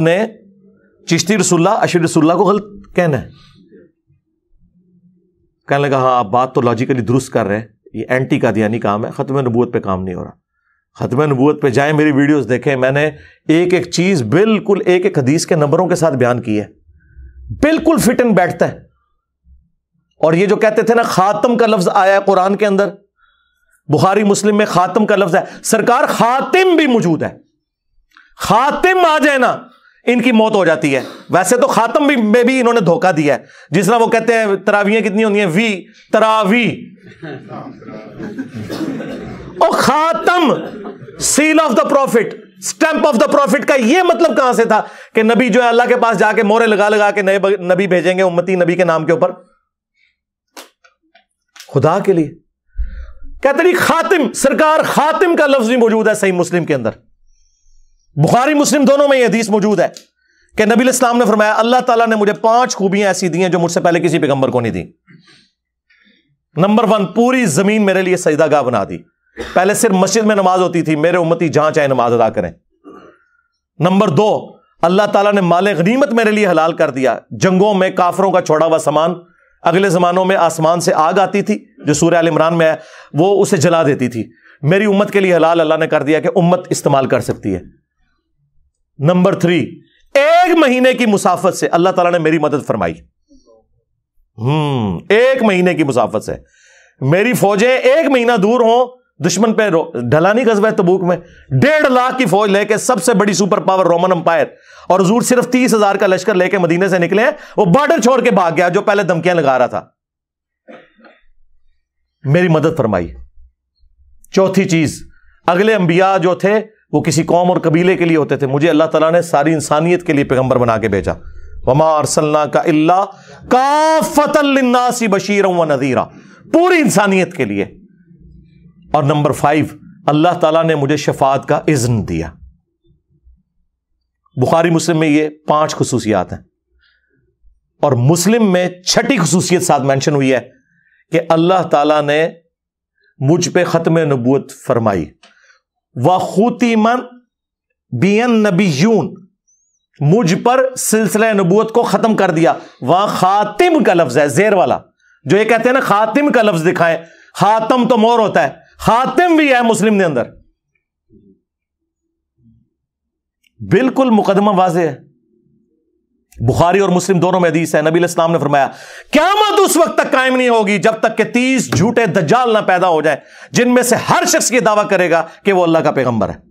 ने चिश्ती रसुल्ला अशर रसुल्ला को गलत कहना है। कहने लगा हाँ आप बात तो लॉजिकली दुरुस्त कर रहे हैं। ये एंटी का दियानी काम है, ख़त्म नबूत पे काम नहीं हो रहा। ख़त्म नबूत पे जाएँ, मेरी वीडियोस देखें। मैंने एक एक चीज़, बिल्कुल एक एक हदीस के नंबरों के साथ बयान की है। बिल्कुल फिट एंड बैठता है। और ये जो कहते थे ना, खातम का लफ्ज़ आया कुरान के अंदर। बुखारी, मुस्लिम में खातम का लफ्ज़ है। सरकार खातिम भी मौजूद है। खातिम आ जाए ना इनकी मौत हो जाती है। वैसे तो खातम भी में भी इन्होंने धोखा दिया है। जिस तरह वो कहते हैं, तरावियाँ कितनी होती हैं? वी तरावी। और खातम। Seal of the prophet stamp of the prophet का यह मतलब कहाँ से था कि नबी जो है अल्लाह के पास जाके मोरे लगा लगा के नए नबी भेजेंगे उम्मती नबी के नाम के ऊपर। खुदा के लिए। कहते नहीं, खातिम सरकार खातिम का लफ्ज भी मौजूद है सही मुस्लिम के अंदर। बुखारी, मुस्लिम दोनों में यह हदीस मौजूद है कि नबी इस्लाम ने फरमाया, अल्लाह ताला ने मुझे पाँच खूबियाँ ऐसी दी हैं जो मुझसे पहले किसी पैगंबर को नहीं दी। नंबर वन पूरी ज़मीन मेरे लिए सजदागाह बना दी। पहले सिर्फ़ मस्जिद में नमाज़ होती थी, मेरे उम्मती जहाँ चाहे नमाज़ अदा करें। नंबर दो, अल्लाह ताला ने माल गनीमत मेरे लिए हलाल कर दिया। जंगों में काफरों का छोड़ा हुआ सामान, अगले जमानों में आसमान से आग आती थी, जो सूर्य अल इमरान में है, वो उसे जला देती थी। मेरी उम्मत के लिए हलाल अल्लाह ने कर दिया कि उम्मत इस्तेमाल कर सकती है। नंबर थ्री, एक महीने की मुसाफत से अल्लाह ताला ने मेरी मदद फरमाई। हम्म एक महीने की मुसाफत से। मेरी फौजें एक महीना दूर हो, दुश्मन पे ढला नहीं कस्बा तबूक में। डेढ़ लाख की फौज लेके सबसे बड़ी सुपर पावर रोमन अंपायर और हजूर सिर्फ़ तीस हज़ार का लश्कर लेके मदीने से निकले वो बॉर्डर छोड़ के भाग गया जो पहले धमकियाँ लगा रहा था। मेरी मदद फरमाई। चौथी चीज़, अगले अंबिया जो थे वो किसी कौम और कबीले के लिए होते थे। मुझे अल्लाह ताला ने सारी इंसानियत के लिए पैगंबर बना के भेजा। वमा अरसल्ला का इल्ला काफतलनासी बशीर व नज़ीरा पूरी इंसानियत के लिए। और नंबर फाइव, अल्लाह ताला ने मुझे शफात का इज्न दिया। बुखारी मुस्लिम में ये पाँच खसूसियात हैं। और मुस्लिम में छठी खसूसियत साथ मेंशन हुई है कि अल्लाह ताला ने मुझ पे ख़त्म नबूत फरमाई। व खुतीमन बियन नबीयून, मुझ पर सिलसिला नबूत को ख़त्म कर दिया। वहाँ खातिम का लफ्ज़ है, जेर वाला। जो ये कहते हैं ना, खातिम का लफ्ज़ दिखाएँ। खातम तो मोर होता है। खातिम भी है मुस्लिम ने अंदर। बिल्कुल मुकदमा वाजे है। बुखारी और मुस्लिम दोनों में हदीस है। नबी इस्लाम ने फरमाया, क्यामत उस वक्त तक कायम नहीं होगी जब तक के तीस झूठे दज्जाल ना पैदा हो जाए, जिनमें से हर शख्स ये दावा करेगा कि वो अल्लाह का पैगंबर है।